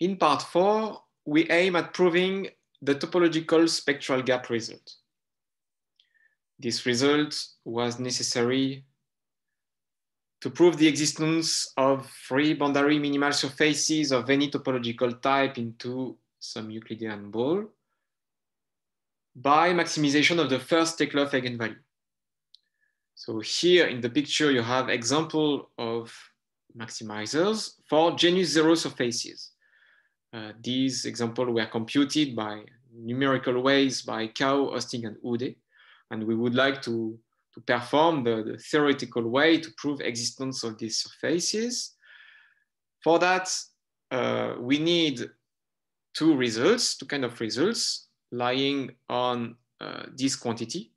in part four, we aim at proving the topological spectral gap result. This result was necessary to prove the existence of free boundary minimal surfaces of any topological type into some Euclidean ball by maximization of the first Steklov eigenvalue. So here in the picture, you have example of maximizers for genus zero surfaces. Uh, these examples were computed by numerical ways by Kao, Osting, and Oudet. And we would like to, to perform the, the theoretical way to prove existence of these surfaces. For that, uh, we need two results, two kind of results lying on uh, this quantity.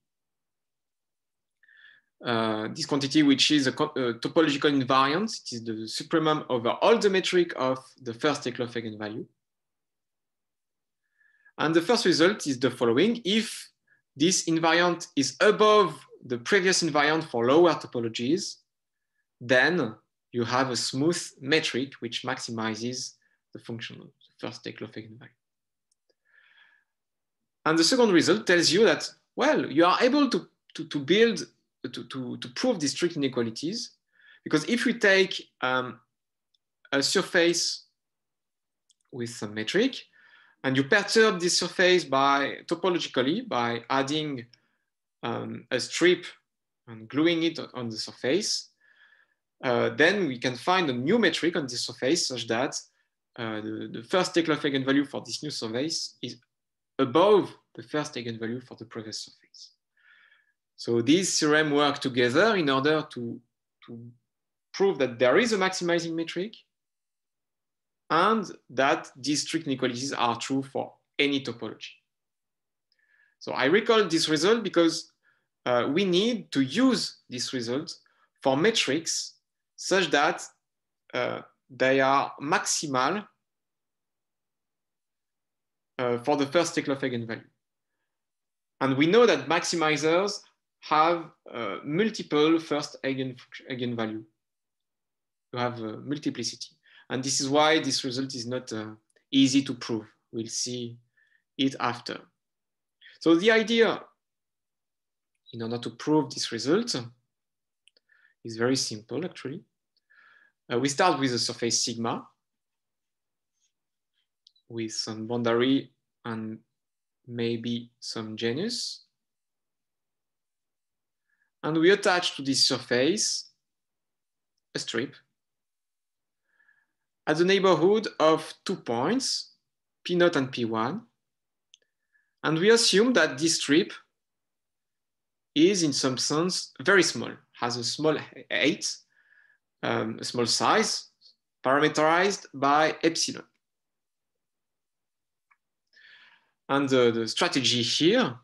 Uh, this quantity, which is a, a, topological invariant, it is the supremum over all the metric of the first Steklov eigenvalue. And the first result is the following. If this invariant is above the previous invariant for lower topologies, then you have a smooth metric which maximizes the function of the first Steklov eigenvalue. And the second result tells you that, well, you are able to, to, to build to, to, to prove these strict inequalities. Because if we take um, a surface with some metric, and you perturb this surface by topologically by adding um, a strip and gluing it on the surface, uh, then we can find a new metric on this surface such that uh, the, the, first eigenvalue for this new surface is above the first eigenvalue for the previous surface. So these theorems work together in order to, to prove that there is a maximizing metric and that these strict inequalities are true for any topology. So I recall this result because uh, we need to use this result for metrics such that uh, they are maximal uh, for the first Steklov eigenvalue. And we know that maximizers have uh, multiple first eigen, eigenvalue. You have a multiplicity. And this is why this result is not uh, easy to prove. We'll see it after. So the idea in order to prove this result is very simple actually. Uh, we start with a surface sigma with some boundary and maybe some genus and we attach to this surface a strip at the neighborhood of two points, P 0 and P1. And we assume that this strip is in some sense very small, has a small height, um, a small size, parameterized by epsilon. And the, the strategy here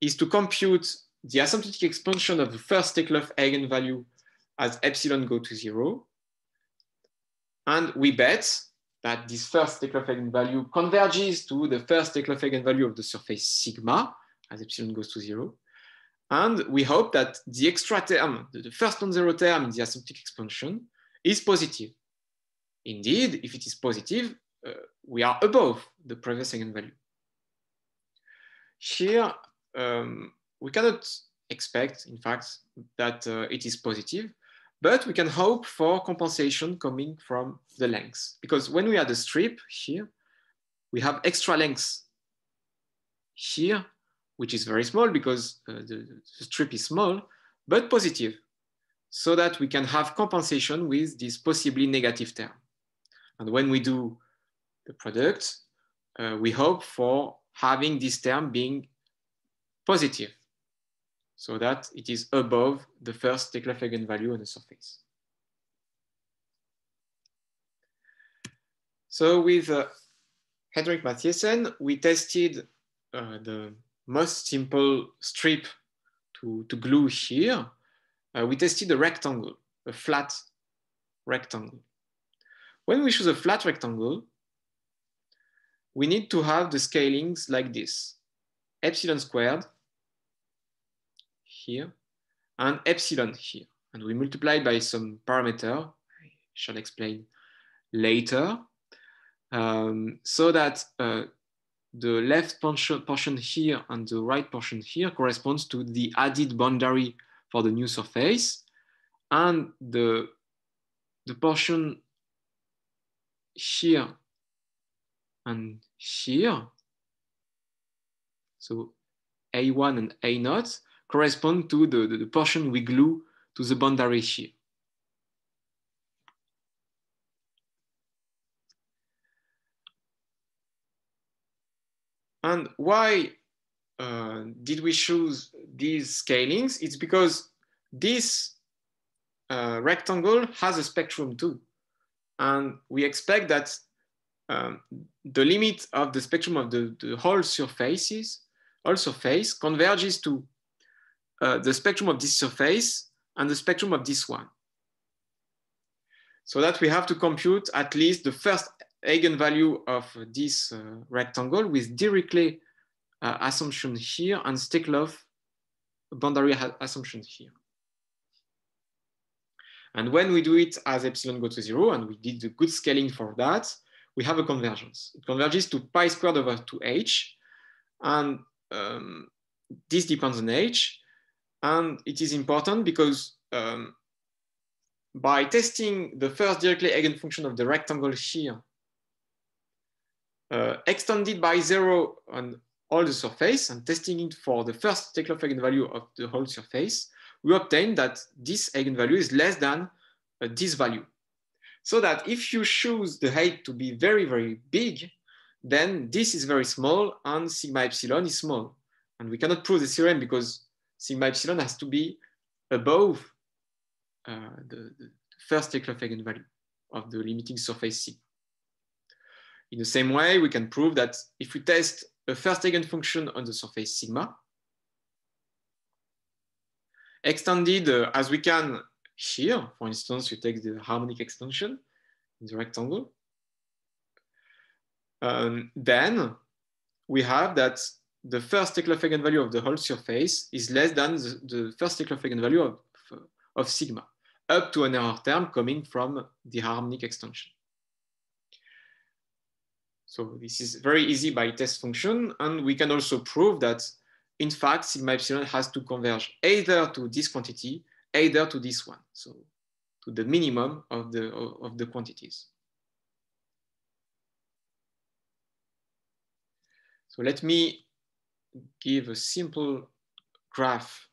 is to compute the asymptotic expansion of the first Steklov eigenvalue as epsilon go to zero. And we bet that this first Steklov eigenvalue converges to the first Steklov eigenvalue of the surface sigma as epsilon goes to zero. And we hope that the extra term, the first non-zero term in the asymptotic expansion is positive. Indeed, if it is positive, uh, we are above the previous eigenvalue. Here, um, we cannot expect, in fact, that uh, it is positive, but we can hope for compensation coming from the lengths. Because when we add a strip here, we have extra lengths here, which is very small because uh, the, the strip is small, but positive, so that we can have compensation with this possibly negative term. And when we do the product, uh, we hope for having this term being positive so that it is above the first Steklov eigenvalue on the surface. So with uh, Henrik Matthiesen, we tested uh, the most simple strip to, to glue here. Uh, we tested a rectangle, a flat rectangle. When we choose a flat rectangle, we need to have the scalings like this. Epsilon squared here and epsilon here. And we multiply by some parameter, I shall explain later. um, so that uh, the left portion, here and the right portion here corresponds to the added boundary for the new surface. And the, the portion here and here, so A1 and A0, correspond to the, the, the portion we glue to the boundary here. And why uh, did we choose these scalings? It's because this uh, rectangle has a spectrum too. And we expect that um, the limit of the spectrum of the, the whole surfaces, whole surface converges to uh, the spectrum of this surface and the spectrum of this one. So that we have to compute at least the first eigenvalue of this uh, rectangle with Dirichlet uh, assumption here and Steklov boundary assumption here. And when we do it as epsilon go to zero, and we did the good scaling for that, we have a convergence. It converges to pi squared over 2h. And um, this depends on h. And it is important because um, by testing the first Dirichlet eigenfunction of the rectangle here, uh, extended by zero on all the surface and testing it for the first eigenvalue of the whole surface, we obtain that this eigenvalue is less than uh, this value. So that if you choose the height to be very, very big, then this is very small and sigma epsilon is small. And we cannot prove the theorem because sigma epsilon has to be above uh, the, the, first Steklov eigenvalue of the limiting surface sigma. In the same way, we can prove that if we test a first eigenfunction on the surface sigma, extended uh, as we can here, for instance, you take the harmonic extension in the rectangle, um, then we have that the first Steklov eigenvalue of the whole surface is less than the, the first Steklov eigenvalue of, of sigma, up to an error term coming from the harmonic extension. So this is very easy by test function. And we can also prove that, in fact, sigma epsilon has to converge either to this quantity, either to this one. So to the minimum of the, of the quantities. So let me give a simple graph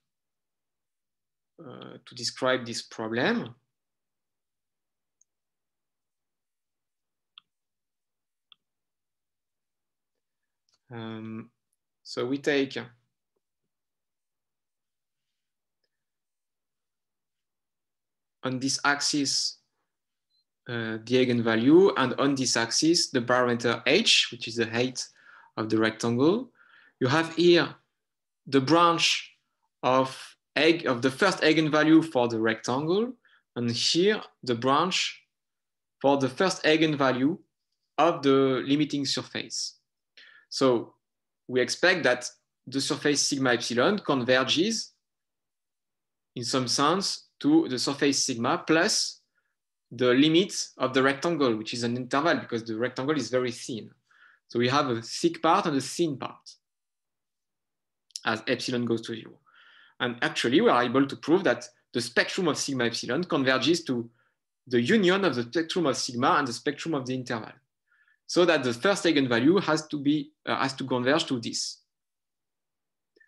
uh, to describe this problem. Um, so we take on this axis uh, the eigenvalue and on this axis the parameter h, which is the height of the rectangle. You have here the branch of egg of the first eigenvalue for the rectangle, and here the branch for the first eigenvalue of the limiting surface. So we expect that the surface sigma epsilon converges in some sense to the surface sigma plus the limit of the rectangle, which is an interval because the rectangle is very thin. So we have a thick part and a thin part as epsilon goes to zero. And actually we are able to prove that the spectrum of sigma epsilon converges to the union of the spectrum of sigma and the spectrum of the interval so that the first eigenvalue has to be uh, has to converge to this.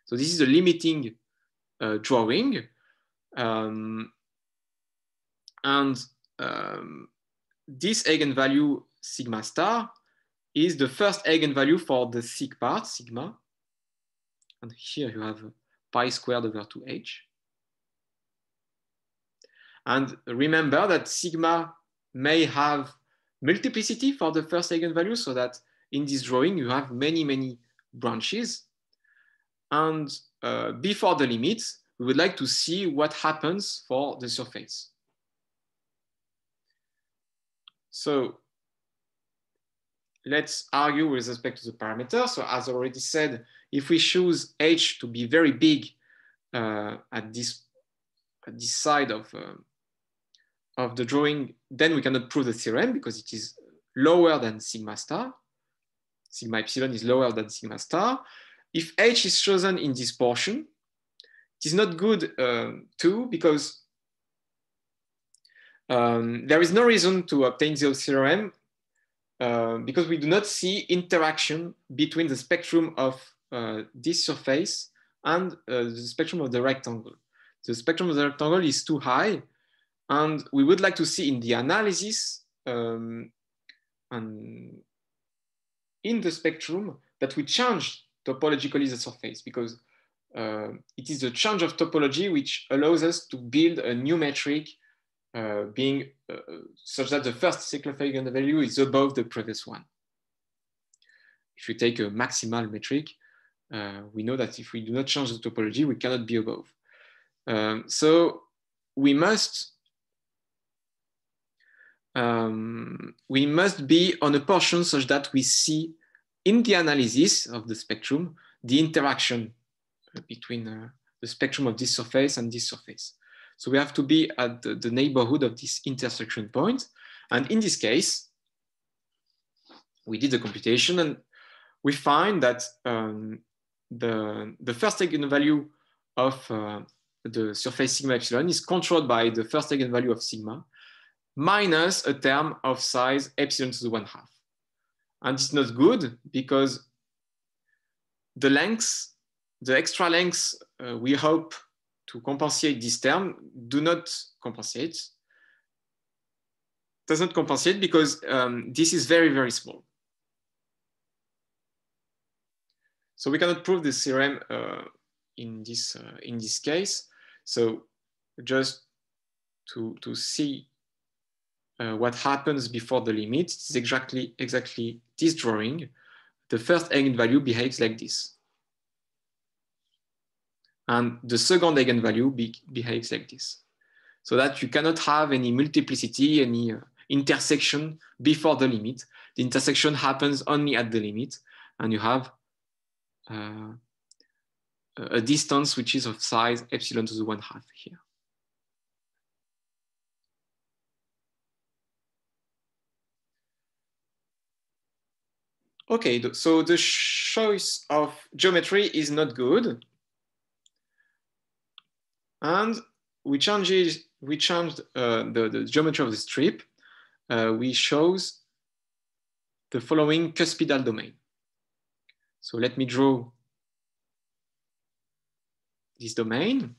So this is a limiting uh, drawing, um, and um, this eigenvalue sigma star is the first eigenvalue for the thick part sigma, and here you have pi squared over 2h. And remember that sigma may have multiplicity for the first eigenvalue so that in this drawing you have many, many branches. And uh, before the limit, we would like to see what happens for the surface. So let's argue with respect to the parameter. So as already said, if we choose h to be very big uh, at this at this side of um, of the drawing, then we cannot prove the theorem because it is lower than sigma star, sigma epsilon is lower than sigma star. If H is chosen in this portion, it is not good um, too because um, there is no reason to obtain the theorem uh, because we do not see interaction between the spectrum of uh, this surface and uh, the spectrum of the rectangle. The spectrum of the rectangle is too high and we would like to see in the analysis um, and in the spectrum that we change topologically the surface because uh, it is the change of topology which allows us to build a new metric uh, being uh, such that the first cyclic eigenvalue is above the previous one. If you take a maximal metric, uh, we know that if we do not change the topology, we cannot be above. Um, so we must um, we must be on a portion such that we see in the analysis of the spectrum the interaction between uh, the spectrum of this surface and this surface. So we have to be at the, the neighborhood of this intersection point. And in this case, we did the computation and we find that um, the, the first eigenvalue of uh, the surface sigma epsilon is controlled by the first eigenvalue of sigma minus a term of size epsilon to the one half. And it's not good because the lengths, the extra lengths uh, we hope to compensate this term do not compensate. Does not compensate because um, this is very, very small. So we cannot prove this theorem uh, in, this, uh, in this case. So just to, to see uh, what happens before the limit, it's exactly, exactly this drawing. The first eigenvalue behaves like this. And the second eigenvalue be behaves like this. So that you cannot have any multiplicity, any uh, intersection before the limit. The intersection happens only at the limit, and you have uh, a distance which is of size epsilon to the one half here. Okay, so the choice of geometry is not good. And we changed, we changed uh, the, the geometry of the strip. Uh, we chose the following cuspidal domain. So let me draw this domain.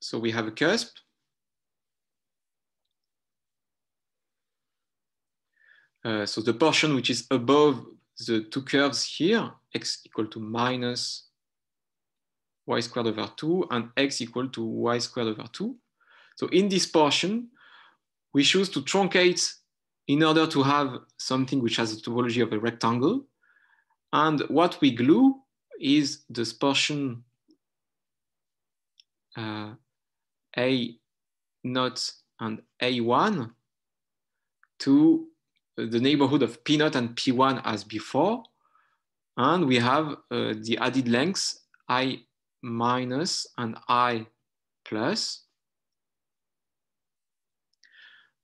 So we have a cusp Uh, so the portion which is above the two curves here, x equal to minus y squared over 2 and x equal to y squared over 2. So in this portion, we choose to truncate in order to have something which has a topology of a rectangle. And what we glue is this portion uh, A naught and A1 to the neighborhood of P naught and P1 as before. And we have uh, the added lengths I minus and I plus.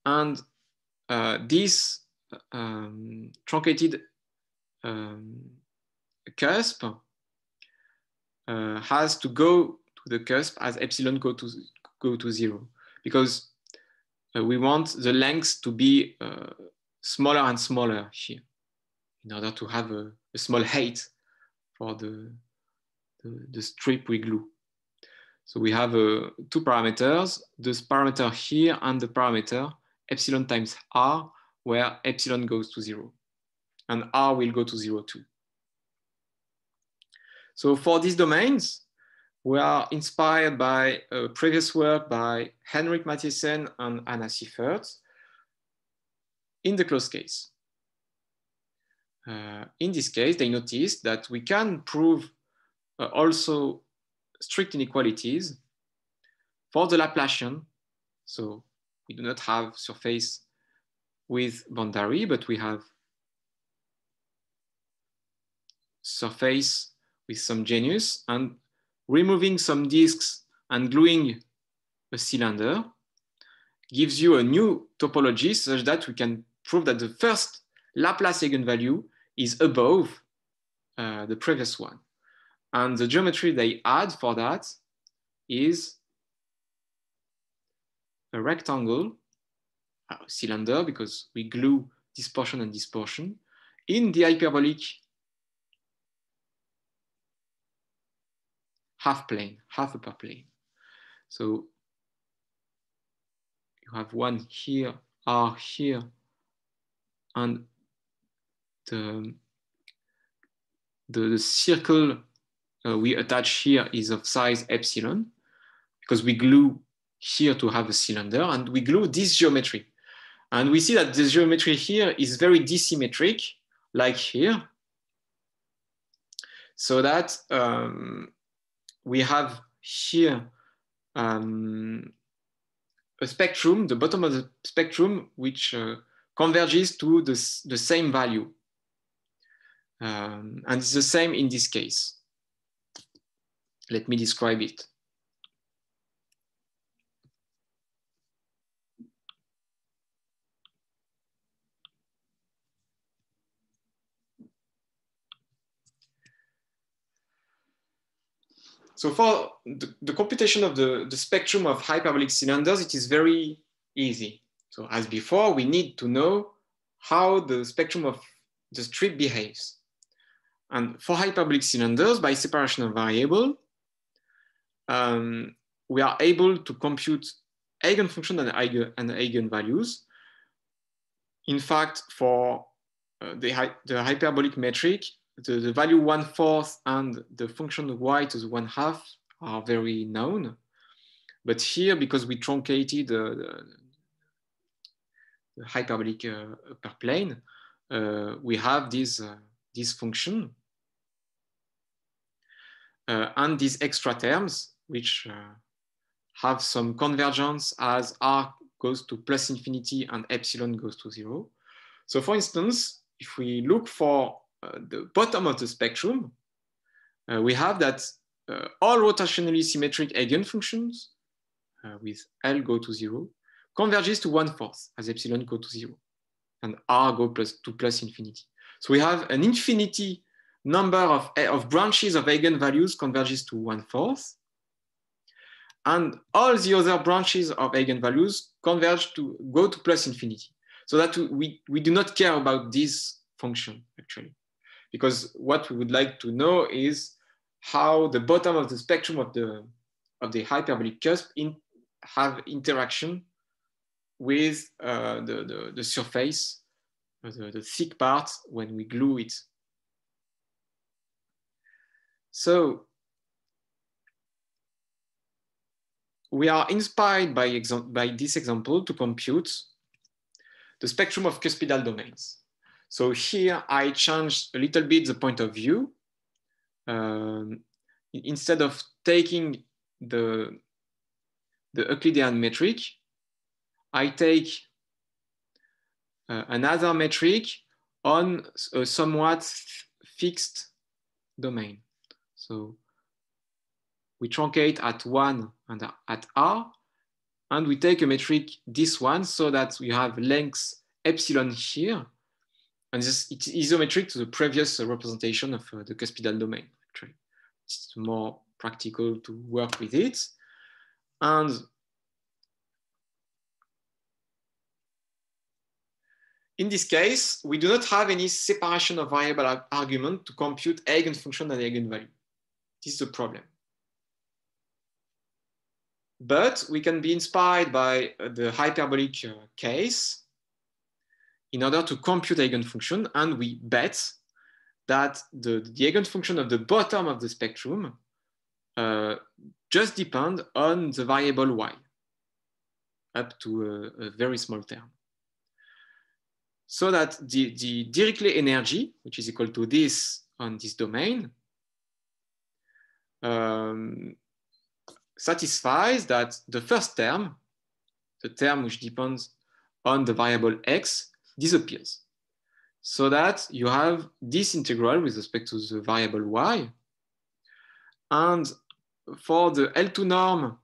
And uh, this um, truncated um, cusp uh, has to go to the cusp as epsilon go to, go to zero because uh, we want the length to be uh, smaller and smaller here in order to have a, a small height for the, the, the, strip we glue. So we have uh, two parameters, this parameter here and the parameter epsilon times r, where epsilon goes to zero and r will go to zero too. So for these domains, we are inspired by a previous work by Henrik Matthiesen and Anna Siffert, in the closed case. Uh, in this case, they noticed that we can prove uh, also strict inequalities for the Laplacian. So we do not have surface with boundary, but we have surface with some genus. And removing some disks and gluing a cylinder gives you a new topology such that we can prove that the first Laplace eigenvalue is above uh, the previous one. And the geometry they add for that is a rectangle, a cylinder, because we glue this portion and this portion, in the hyperbolic half plane, half upper plane. So you have one here, R here, and the, the, the circle uh, we attach here is of size epsilon because we glue here to have a cylinder and we glue this geometry. And we see that the geometry here is very disymmetric, like here. So that um, we have here um, a spectrum, the bottom of the spectrum, which uh, converges to the, the same value. Um, and it's the same in this case. Let me describe it. So for the, the, computation of the, the spectrum of hyperbolic cylinders, it is very easy. So as before, we need to know how the spectrum of the strip behaves. And for hyperbolic cylinders, by separation of variable, um, we are able to compute eigenfunction and, eigen, and eigenvalues. In fact, for uh, the, the hyperbolic metric, the, the value one fourth and the function y to the one half are very known. But here, because we truncated uh, the, the, hyperbolic uh, upper plane, uh, we have this, this function and these extra terms, which have some convergence as r goes to plus infinity and epsilon goes to zero. So for instance, if we look for the bottom of the spectrum, uh, we have that uh, all rotationally symmetric eigenfunctions with L go to zero converges to one fourth as epsilon go to zero and R go plus to plus infinity. So we have an infinity number of, of branches of eigenvalues converges to one fourth. And all the other branches of eigenvalues converge to go to plus infinity. So that we, we do not care about this function actually because what we would like to know is how the bottom of the spectrum of the, of the hyperbolic cusp in, have interaction with uh, the, the, the, surface, the, the thick part when we glue it. So we are inspired by, by this example to compute the spectrum of cuspidal domains. So here I changed a little bit the point of view. Um, instead of taking the, the Euclidean metric, I take uh, another metric on a somewhat fixed domain. So we truncate at one and at R, and we take a metric, this one, so that we have length epsilon here, and this it's isometric to the previous representation of uh, the cuspidal domain, actually. It's more practical to work with it. And in this case, we do not have any separation of variable argument to compute eigenfunction and eigenvalue. This is the problem. But we can be inspired by uh, the hyperbolic uh, case in order to compute eigenfunction. And we bet that the, the eigenfunction of the bottom of the spectrum uh, just depend on the variable y up to a, a, very small term. So that the, the Dirichlet energy, which is equal to this on this domain, um, satisfies that the first term, the term which depends on the variable x, disappears. So that you have this integral with respect to the variable y. And for the L2 norm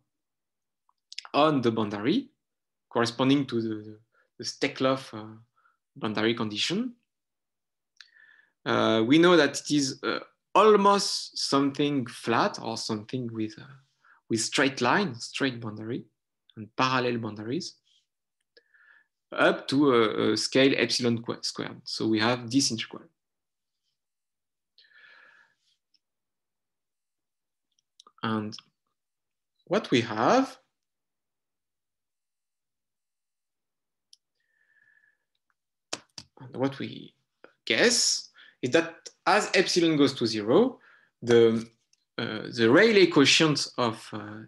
on the boundary corresponding to the, the Steklov uh, boundary condition. Uh, we know that it is uh, almost something flat or something with, uh, with straight line, straight boundary and parallel boundaries up to a, a scale epsilon squared. So we have this integral. And what we have and what we guess is that as epsilon goes to zero, the, uh, the Rayleigh quotient of, uh,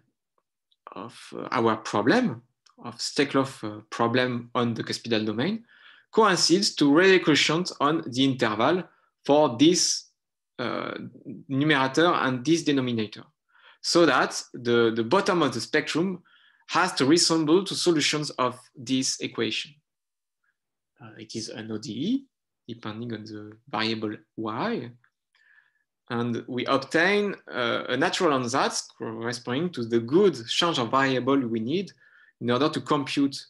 of uh, our problem, of Steklov uh, problem on the cuspidal domain, coincides to quotient on the interval for this uh, numerator and this denominator. So that the, the bottom of the spectrum has to resemble to solutions of this equation. Uh, it is an ODE, depending on the variable y. And we obtain uh, a natural ansatz corresponding to the good change of variable we need in order to compute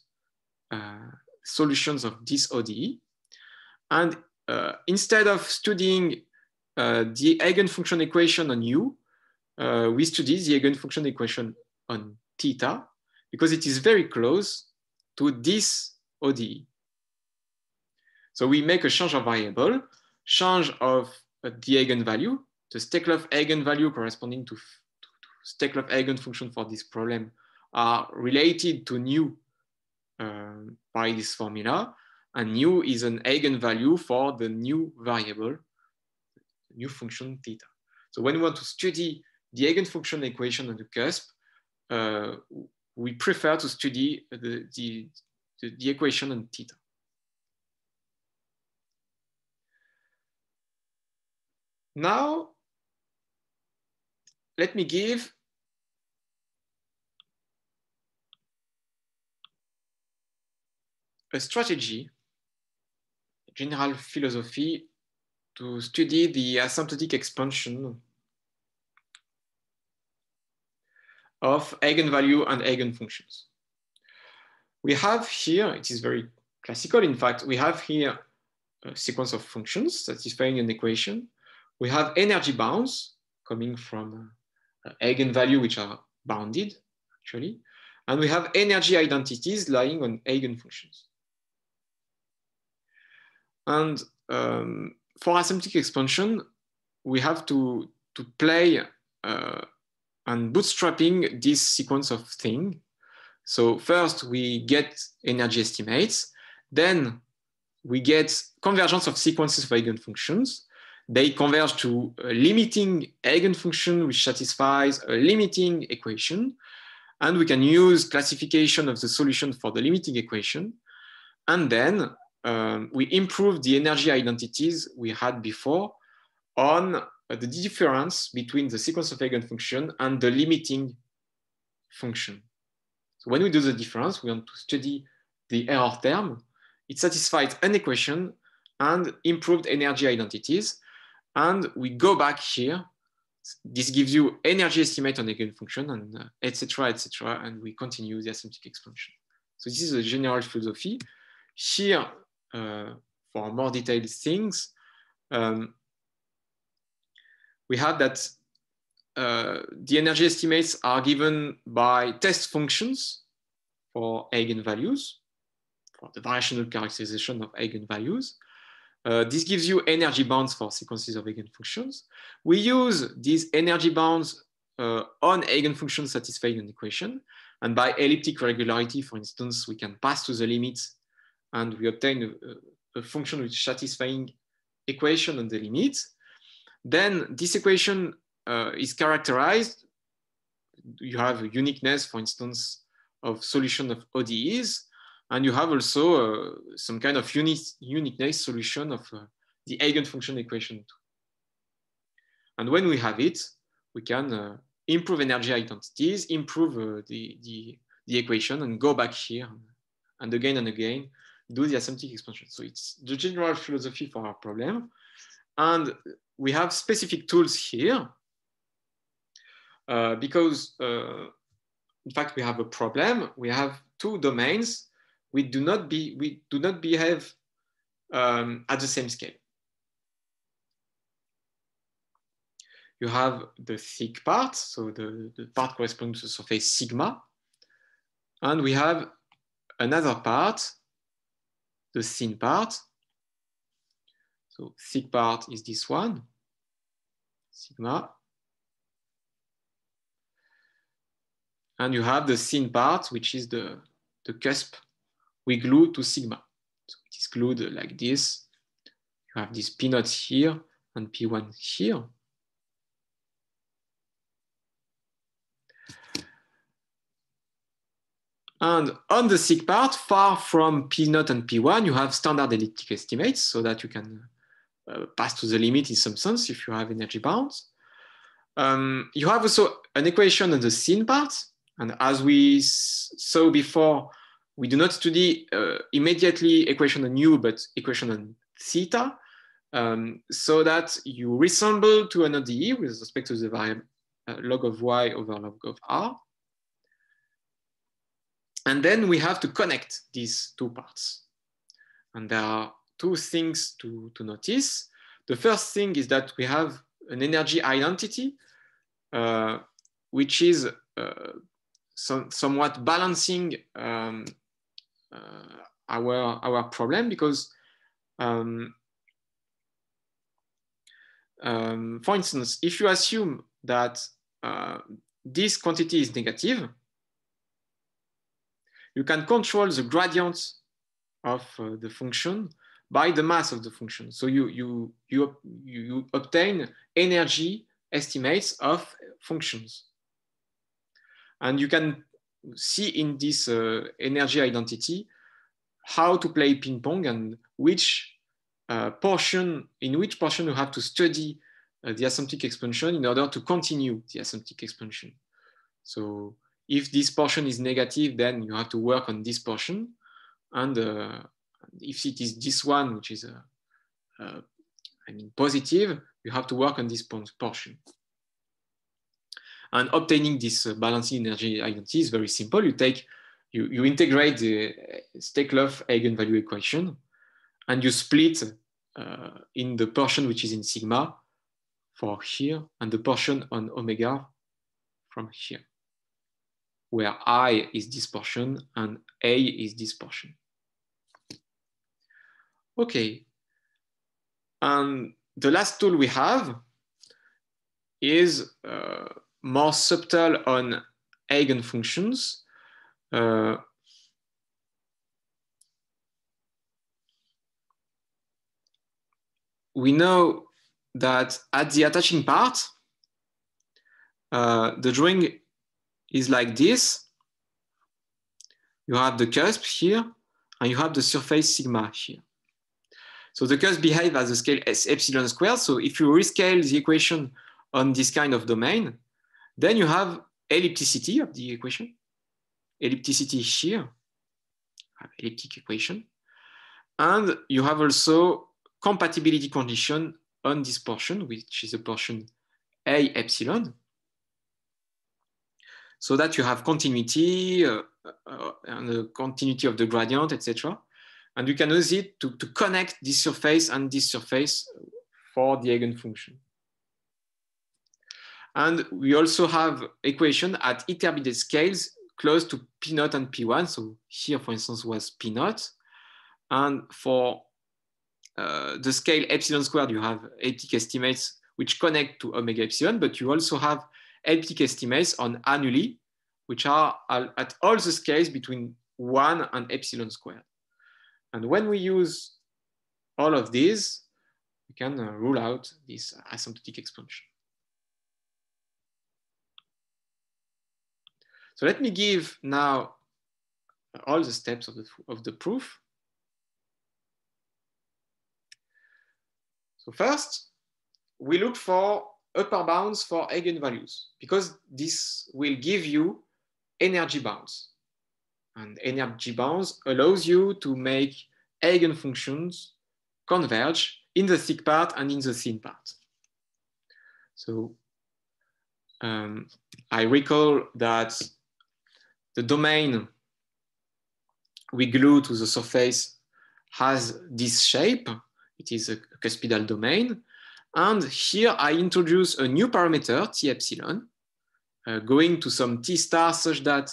uh, solutions of this ODE. And uh, instead of studying uh, the eigenfunction equation on U, uh, we study the eigenfunction equation on theta because it is very close to this ODE. So we make a change of variable, change of uh, the eigenvalue, the Steklov eigenvalue corresponding to, to, to eigenfunction for this problem are related to nu uh, by this formula. And nu is an eigenvalue for the new variable, new function theta. So when we want to study the eigenfunction equation on the cusp, uh, we prefer to study the, the, the, the equation on theta. Now, let me give a strategy, a general philosophy to study the asymptotic expansion of eigenvalue and eigenfunctions. We have here, it is very classical, in fact, we have here a sequence of functions satisfying an equation we have energy bounds coming from uh, eigenvalue, which are bounded, actually. And we have energy identities lying on eigenfunctions. And um, for asymptotic expansion, we have to, to play uh, and bootstrapping this sequence of things. So first we get energy estimates, then we get convergence of sequences of eigenfunctions, they converge to a limiting eigenfunction which satisfies a limiting equation. And we can use classification of the solution for the limiting equation. And then um, we improve the energy identities we had before on the difference between the sequence of eigenfunction and the limiting function. So when we do the difference, we want to study the error term. It satisfies an equation and improved energy identities. And we go back here. This gives you energy estimate on eigenfunction and etc. Uh, etc. Et and we continue the asymptotic expansion. So this is a general philosophy. Here, for more detailed things, um, we have that uh, the energy estimates are given by test functions for eigenvalues, for the variational characterization of eigenvalues. Uh, this gives you energy bounds for sequences of eigenfunctions. We use these energy bounds uh, on eigenfunctions satisfying an equation. And by elliptic regularity, for instance, we can pass to the limits and we obtain a, a function which is satisfying equation on the limits. Then this equation uh, is characterized. You have a uniqueness, for instance, of solution of ODEs. And you have also uh, some kind of unique, uniqueness solution of uh, the eigenfunction equation. Too. And when we have it, we can uh, improve energy identities, improve uh, the, the, the, equation and go back here and again and again, do the asymptotic expansion. So it's the general philosophy for our problem. And we have specific tools here. uh, because uh, in fact we have a problem. We have two domains. We do not be we do not behave um, at the same scale. You have the thick part, so the, the part corresponding to the surface sigma, and we have another part, the thin part. So thick part is this one, sigma. And you have the thin part, which is the, the cusp we glue to sigma. So it is glued like this. You have this P naught here and P1 here. And on the thick part, far from P0 and P1, you have standard elliptic estimates so that you can uh, pass to the limit in some sense if you have energy bounds. Um, you have also an equation on the thin part. And as we saw before, we do not study uh, immediately equation on u, but equation on theta, um, so that you resemble to an ODE with respect to the variable uh, log of y over log of r. And then we have to connect these two parts. And there are two things to, to notice. The first thing is that we have an energy identity, uh, which is uh, some, somewhat balancing um, uh, our, our problem because, um, um, for instance, if you assume that uh, this quantity is negative, you can control the gradient of uh, the function by the mass of the function. So you, you, you, you obtain energy estimates of functions. And you can see in this uh, energy identity how to play ping pong and which uh, portion, in which portion you have to study uh, the asymptotic expansion in order to continue the asymptotic expansion. So if this portion is negative, then you have to work on this portion. And uh, if it is this one, which is, uh, uh, mean, positive, you have to work on this portion. And obtaining this uh, balancing energy identity is very simple. You take, you, you integrate the Steklov eigenvalue equation, and you split uh, in the portion which is in sigma for here, and the portion on omega from here where I is this portion and A is this portion. Okay, and the last tool we have is uh, more subtle on eigenfunctions. Uh, we know that at the attaching part, uh, the drawing is like this. You have the cusp here, and you have the surface sigma here. So the cusp behaves as a scale S epsilon squared. So if you rescale the equation on this kind of domain, then you have ellipticity of the equation. Ellipticity here, elliptic equation. And you have also compatibility condition on this portion, which is a portion A epsilon so that you have continuity uh, uh, and the continuity of the gradient, etc. And you can use it to, to connect this surface and this surface for the eigenfunction. And we also have equation at intermediate scales close to P0 and P1. So here, for instance, was P0. And for uh, the scale epsilon squared, you have elliptic estimates which connect to omega epsilon, but you also have elliptic estimates on annuli, which are at all the scales between one and epsilon squared. And when we use all of these, we can uh, rule out this asymptotic expansion. So let me give now all the steps of the, of the proof. So first, we look for upper bounds for eigenvalues because this will give you energy bounds. And energy bounds allows you to make eigenfunctions converge in the thick part and in the thin part. So um, I recall that the domain we glue to the surface has this shape. It is a cuspidal domain. And here I introduce a new parameter, T epsilon, uh, going to some T star such that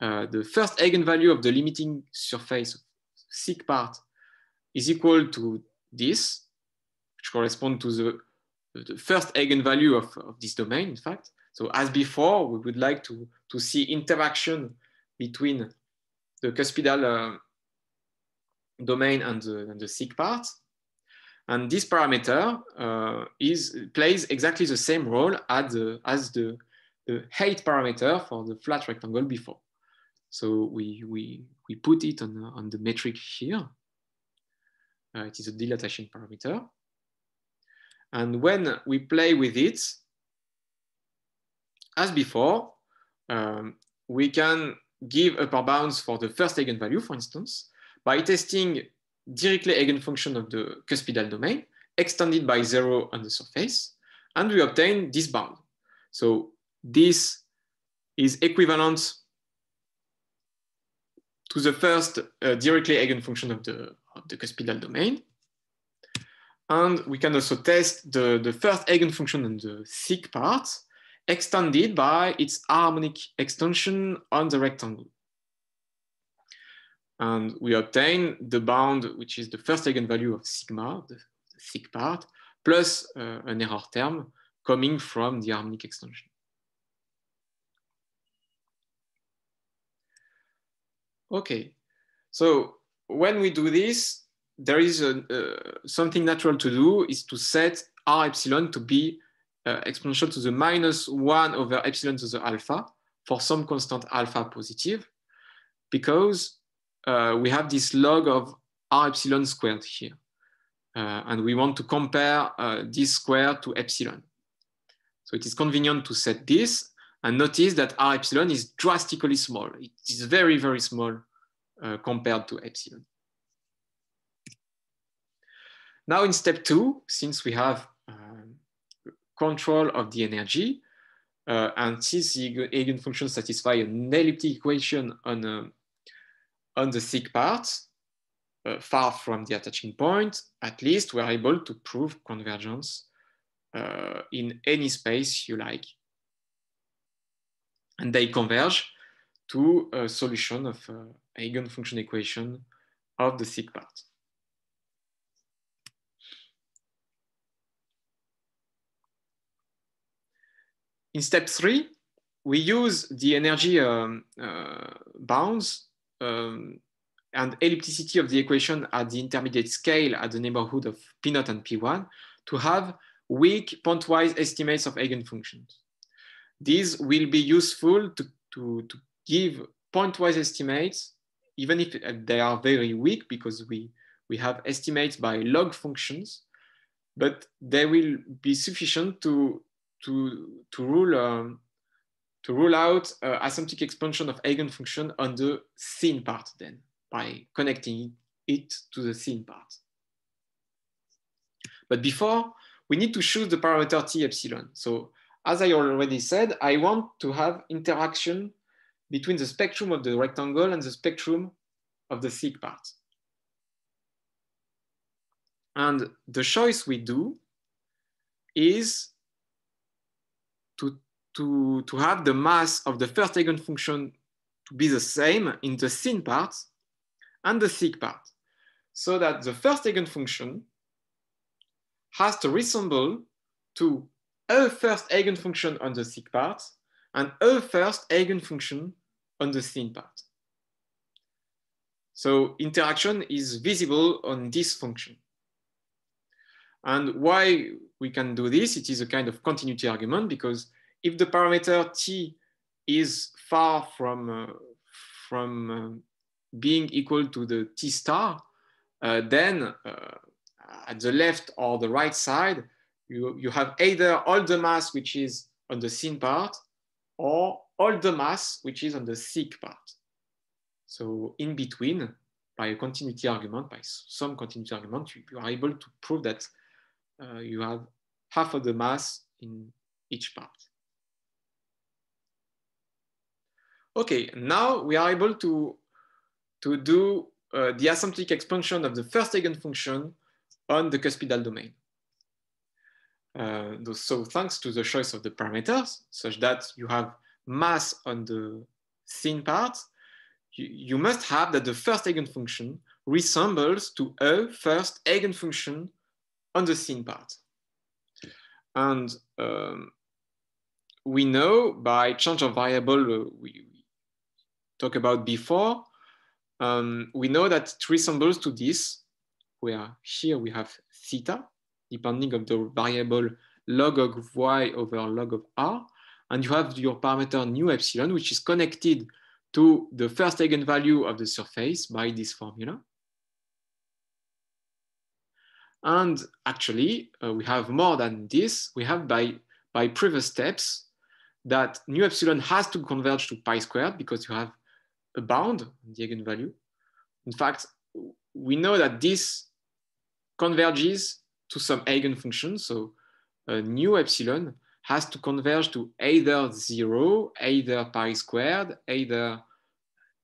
uh, the first eigenvalue of the limiting surface thick part is equal to this, which corresponds to the, the first eigenvalue of, of this domain, in fact. So as before, we would like to, to see interaction between the cuspidal uh, domain and the, and the thick part. And this parameter uh, is, plays exactly the same role as the, as the, the height parameter for the flat rectangle before. So we, we, we put it on, on the metric here. Uh, it is a dilatation parameter. And when we play with it, as before, um, we can give upper bounds for the first eigenvalue, for instance, by testing Dirichlet eigenfunction of the cuspidal domain, extended by zero on the surface, and we obtain this bound. So this is equivalent to the first uh, Dirichlet eigenfunction of the, of the cuspidal domain. And we can also test the, the first eigenfunction on the thick part, extended by its harmonic extension on the rectangle. And we obtain the bound, which is the first eigenvalue of sigma, the, thick part, plus uh, an error term coming from the harmonic extension. Okay, so when we do this, there is a, uh, something natural to do is to set r epsilon to be uh, exponential to the minus one over epsilon to the alpha for some constant alpha positive, because uh, we have this log of r epsilon squared here. Uh, and we want to compare uh, this square to epsilon. So it is convenient to set this and notice that r epsilon is drastically small. It is very, very small uh, compared to epsilon. Now in step two, since we have um, control of the energy, uh, and since the eigenfunction satisfy an elliptic equation on, uh, on the thick part, uh, far from the attaching point, at least we're able to prove convergence uh, in any space you like and they converge to a solution of uh, eigenfunction equation of the thick part. In step three, we use the energy um, uh, bounds um, and ellipticity of the equation at the intermediate scale at the neighborhood of P0 and P1 to have weak pointwise estimates of eigenfunctions. These will be useful to, to, to give pointwise estimates, even if they are very weak because we, we have estimates by log functions, but they will be sufficient to, to, to, rule, um, to rule out uh, asymptotic expansion of eigenfunction on the thin part then by connecting it to the thin part. But before, we need to choose the parameter t epsilon. So as I already said, I want to have interaction between the spectrum of the rectangle and the spectrum of the thick part. And the choice we do is to, to, to have the mass of the first eigenfunction to be the same in the thin part and the thick part, so that the first eigenfunction has to resemble to a first eigenfunction on the thick part and a first eigenfunction on the thin part. So interaction is visible on this function. And why we can do this, it is a kind of continuity argument because if the parameter t is far from, uh, from uh, being equal to the t star, uh, then uh, at the left or the right side, you, you have either all the mass which is on the thin part or all the mass which is on the thick part. So in between, by a continuity argument, by some continuity argument, you, you are able to prove that uh, you have half of the mass in each part. Okay, now we are able to, to do uh, the asymptotic expansion of the first eigenfunction on the cuspidal domain. Uh, so thanks to the choice of the parameters, such that you have mass on the thin part, you, you must have that the first eigenfunction resembles to a first eigenfunction on the thin part. And um, we know by change of variable uh, we, we talked about before, um, we know that it resembles to this, where here we have theta, depending on the variable log of y over log of r, and you have your parameter nu epsilon, which is connected to the first eigenvalue of the surface by this formula. And actually, uh, we have more than this. We have by, by previous steps that nu epsilon has to converge to pi squared because you have a bound the eigenvalue. In fact, we know that this converges to some eigenfunction. So uh, nu epsilon has to converge to either zero, either pi squared, either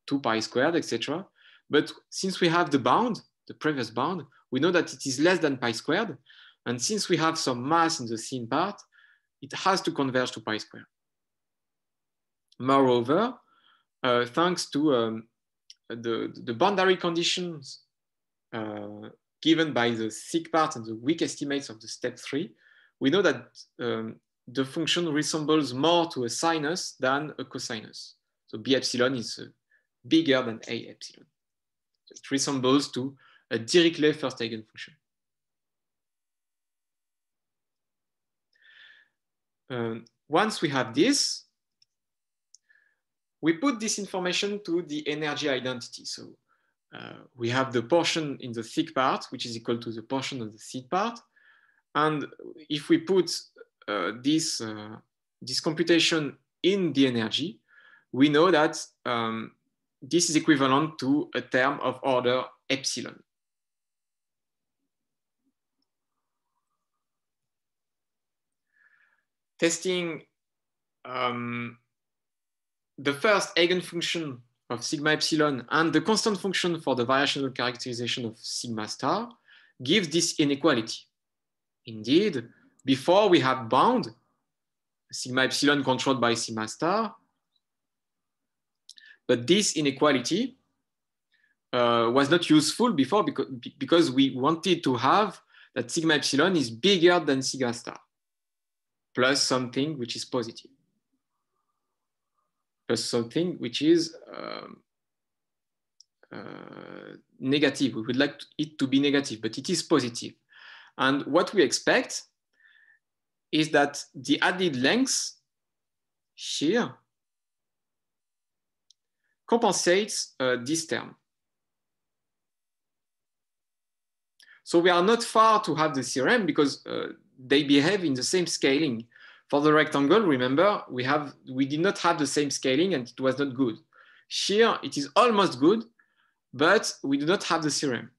two pi squared, etc. But since we have the bound, the previous bound, we know that it is less than pi squared. And since we have some mass in the thin part, it has to converge to pi squared. Moreover, thanks to um, the, the boundary conditions uh, given by the thick part and the weak estimates of the step three, we know that um, the function resembles more to a sinus than a cosinus. So B epsilon is uh, bigger than A epsilon. So it resembles to a Dirichlet first eigenfunction. Um, once we have this, we put this information to the energy identity. So uh, we have the portion in the thick part, which is equal to the portion of the thin part. And if we put uh, this, uh, this computation in the energy, we know that um, this is equivalent to a term of order epsilon. Testing um, the first eigenfunction of sigma epsilon and the constant function for the variational characterization of sigma star gives this inequality. Indeed, before we have bound sigma epsilon controlled by sigma star, but this inequality uh, was not useful before because, because we wanted to have that sigma epsilon is bigger than sigma star plus something which is positive something which is um, uh, negative. We would like it to be negative, but it is positive. And what we expect is that the added length here compensates uh, this term. So we are not far to have the theorem because uh, they behave in the same scaling. For the rectangle, remember, we, have, we did not have the same scaling and it was not good. Here, it is almost good, but we do not have the theorem.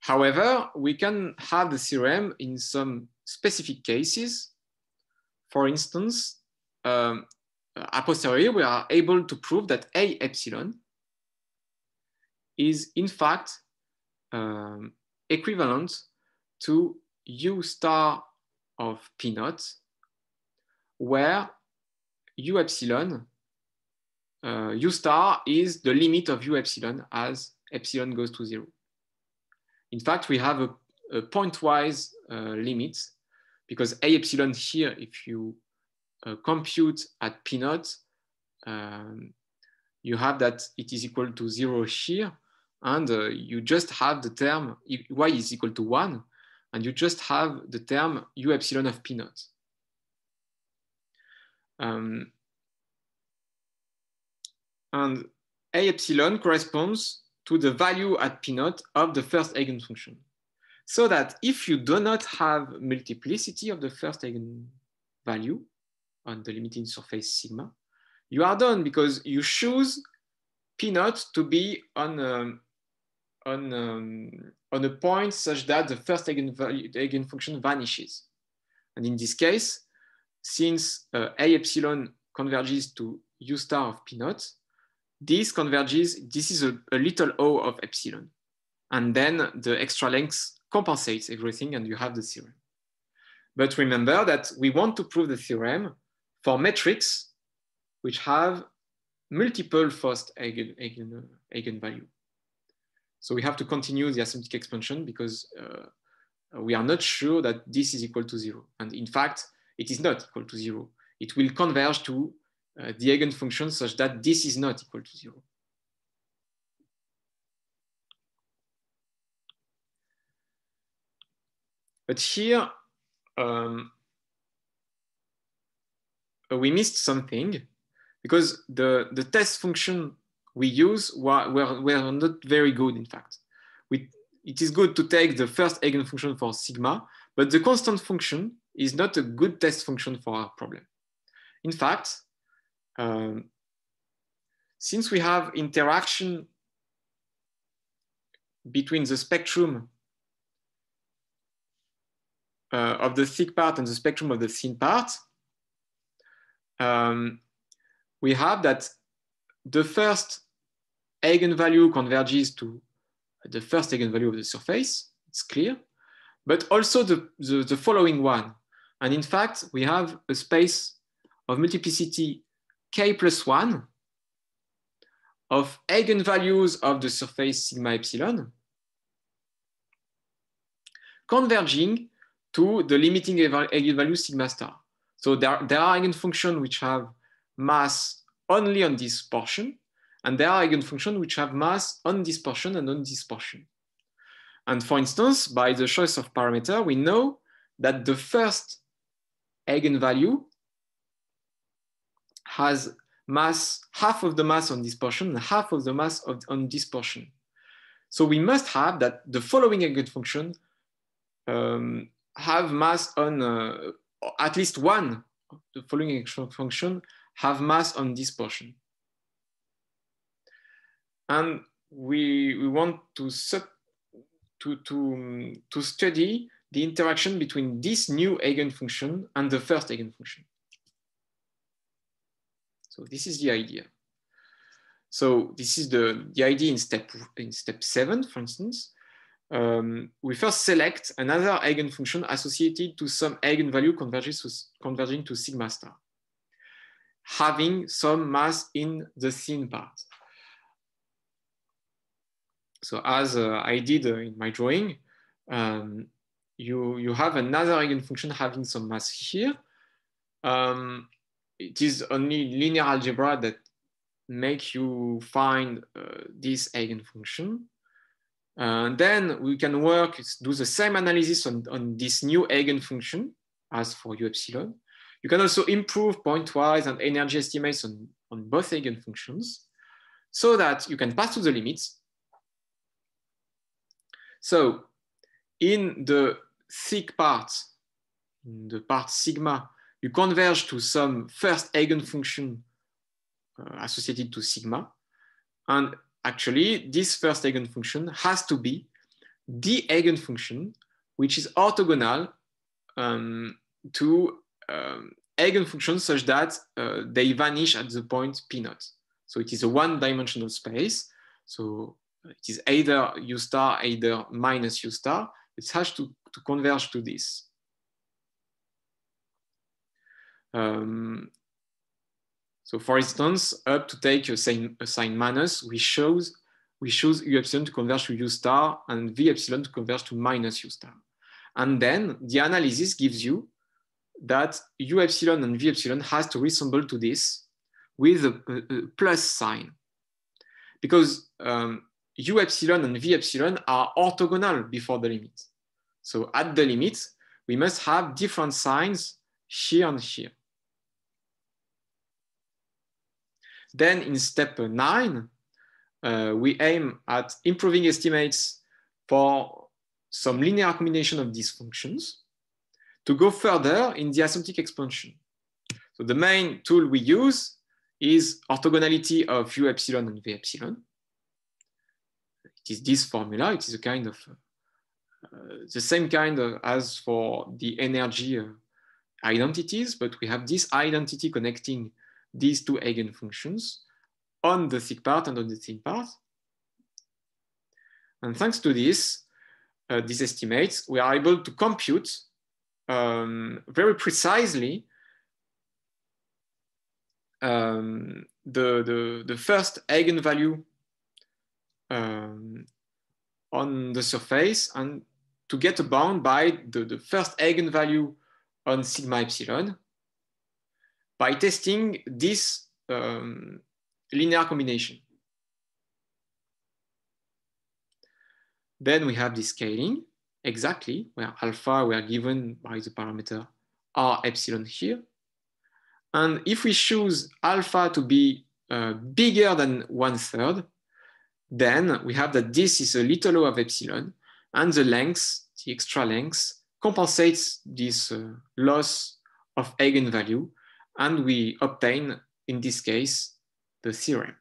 However, we can have the theorem in some specific cases. For instance, um, a posteriori, we are able to prove that A epsilon is in fact um, equivalent to U star of P naught, where U epsilon, uh, U star is the limit of U epsilon as epsilon goes to zero. In fact, we have a, a pointwise uh, limit because A epsilon here, if you uh, compute at P naught, um, you have that it is equal to zero here, and uh, you just have the term y is equal to one, and you just have the term u epsilon of P naught. Um, and A epsilon corresponds to the value at P naught of the first eigenfunction. So that if you do not have multiplicity of the first eigenvalue, on the limiting surface sigma, you are done because you choose P naught to be on, um, on, um, on a point such that the first eigenvalue, eigenfunction vanishes. And in this case, since uh, A epsilon converges to u star of p naught, this converges, this is a, a little o of epsilon. And then the extra length compensates everything and you have the theorem. But remember that we want to prove the theorem for metrics which have multiple first eigen, eigen, eigenvalue. So we have to continue the asymptotic expansion because uh, we are not sure that this is equal to zero. And in fact, it is not equal to zero. It will converge to uh, the eigenfunction such that this is not equal to zero. But here, um, we missed something because the, the test function we use were, were, were not very good, in fact. We, it is good to take the first eigenfunction for sigma, but the constant function is not a good test function for our problem. In fact, um, since we have interaction between the spectrum uh, of the thick part and the spectrum of the thin part, um, we have that the first eigenvalue converges to the first eigenvalue of the surface, it's clear, but also the, the, the following one. And in fact, we have a space of multiplicity k plus one of eigenvalues of the surface sigma epsilon converging to the limiting eigenvalue sigma star. So there, there are eigenfunctions which have mass only on this portion, and there are eigenfunctions which have mass on this portion and on this portion. And for instance, by the choice of parameter, we know that the first eigenvalue has mass, half of the mass on this portion and half of the mass of, on this portion. So we must have that the following eigenfunction um, have mass on uh, at least one, the following function have mass on this portion. And we, we want to, to, to, to study the interaction between this new eigenfunction and the first eigenfunction. So this is the idea. So this is the, the idea in step, in step seven, for instance. Um, we first select another eigenfunction associated to some eigenvalue converging to, converging to sigma star, having some mass in the thin part. So as uh, I did uh, in my drawing, um, you, you have another eigenfunction having some mass here. Um, it is only linear algebra that make you find uh, this eigenfunction. And then we can work, do the same analysis on, on this new eigenfunction as for u epsilon. You can also improve pointwise and energy estimates on, on both eigenfunctions so that you can pass to the limits. So in the thick part, the part sigma, you converge to some first eigenfunction uh, associated to sigma. And actually, this first eigenfunction has to be the eigenfunction which is orthogonal um, to um, eigenfunctions such that uh, they vanish at the point p naught. So it is a one-dimensional space. So it is either u star, either minus u star. It has to, to converge to this. Um, so for instance, up to take a sign, a sign minus, we shows we choose u epsilon to converge to u star and v epsilon to converge to minus u star. And then the analysis gives you that u epsilon and v epsilon has to resemble to this with a, a, a plus sign. Because um, u epsilon and v epsilon are orthogonal before the limit. So at the limit, we must have different signs here and here. Then in step nine, uh, we aim at improving estimates for some linear combination of these functions to go further in the asymptotic expansion. So the main tool we use is orthogonality of u epsilon and v epsilon. It is this formula. It is a kind of uh, the same kind as for the energy uh, identities, but we have this identity connecting these two eigenfunctions on the thick part and on the thin part. And thanks to this, uh, these estimates, we are able to compute um, very precisely um, the, the, the first eigenvalue um, on the surface and to get a bound by the, the first eigenvalue on sigma epsilon by testing this um, linear combination. Then we have the scaling, exactly, where alpha were given by the parameter r epsilon here. And if we choose alpha to be uh, bigger than one third, then we have that this is a little o of epsilon, and the length, the extra length, compensates this uh, loss of eigenvalue, and we obtain, in this case, the theorem.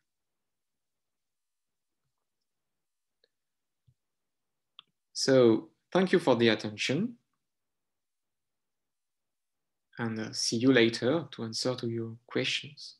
So thank you for the attention. And uh, see you later to answer to your questions.